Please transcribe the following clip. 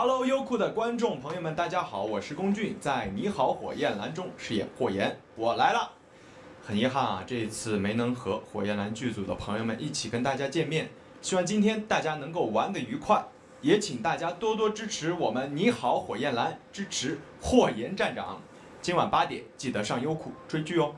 Hello，优酷的观众朋友们，大家好，我是龚俊，在《你好，火焰蓝》中饰演霍言，我来了。很遗憾啊，这一次没能和火焰蓝剧组的朋友们一起跟大家见面，希望今天大家能够玩得愉快，也请大家多多支持我们《你好，火焰蓝》，支持霍言站长。今晚八点记得上优酷追剧哦。